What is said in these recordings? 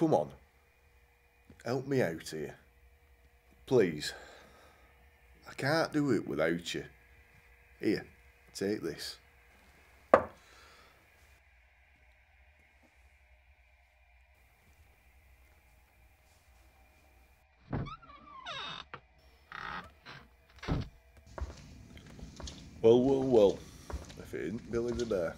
Come on. Help me out here. Please. I can't do it without you. Here, take this. Well, well, well. If it isn't Billy the Bear.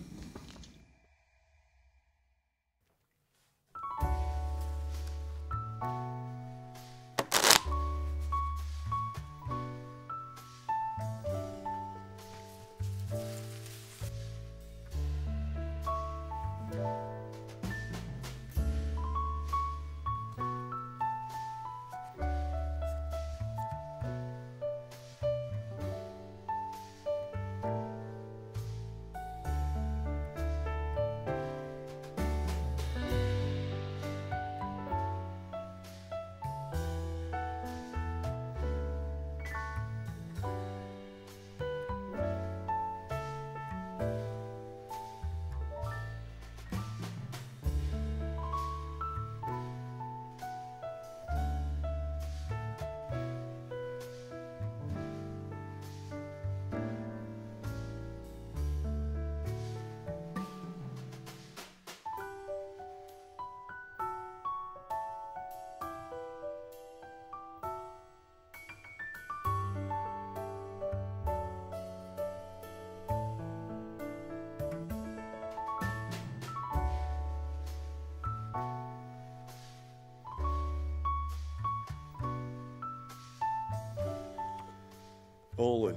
Olin.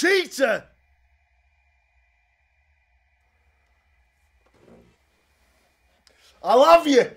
Cheater! I love you!